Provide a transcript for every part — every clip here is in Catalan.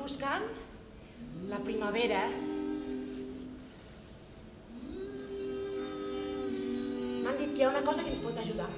buscant la primavera. M'han dit que hi ha una cosa que ens pot ajudar.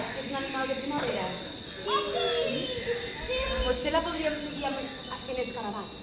gat, que és un animal de primavera. Potser la podríem seguir amb, amb l'escarabat.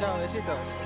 Chao, besitos.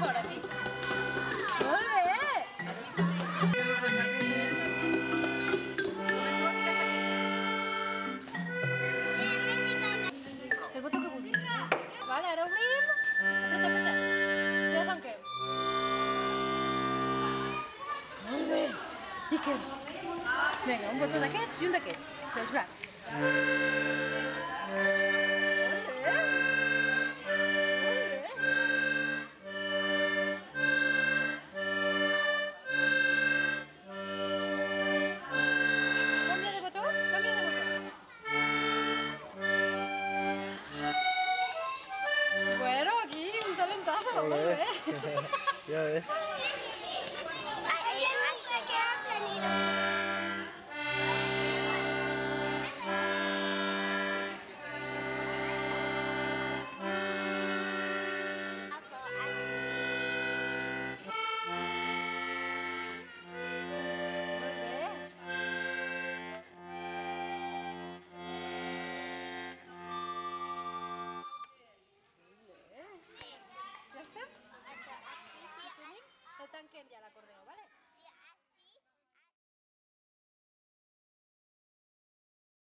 Fora, aquí. El botó que vulguis. Vale, ara obrim. Vinga, un botó d'aquests i un d'aquests. Dels blancs.